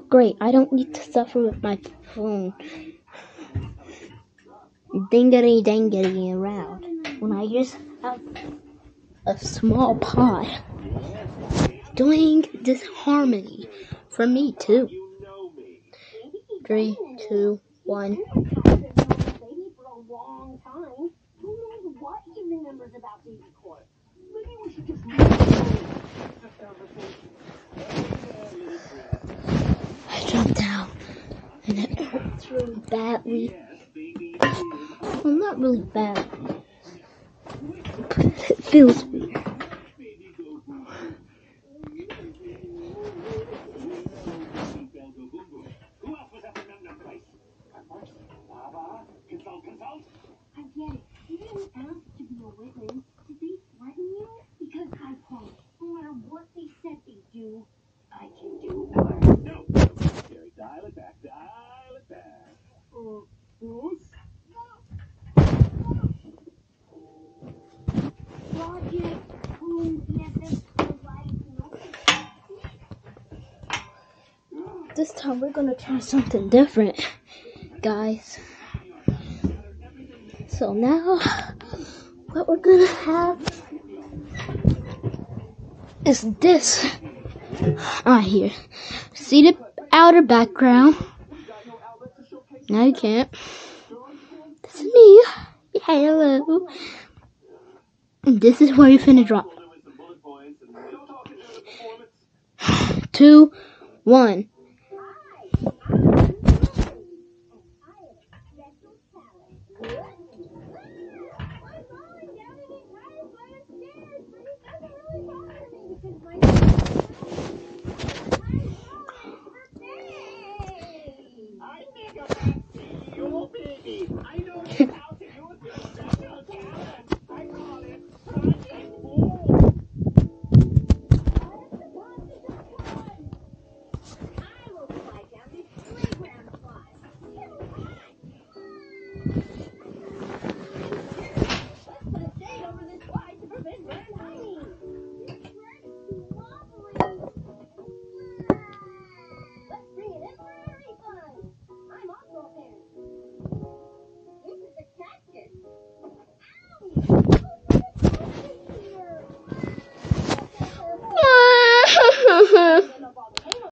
great. I don't need to suffer with my phone. Dingity dangity around. When I just have a small pod doing this harmony for me too. Three, two, one. And it hurts really badly. Well, not really badly, but it feels weird. I get it. You didn't ask to be a witness. This time we're gonna try something different, guys. So now, what we're gonna have is this. Ah, here. See the outer background? Now you can't. This is me. Hello. This is where you finna drop. Two, one.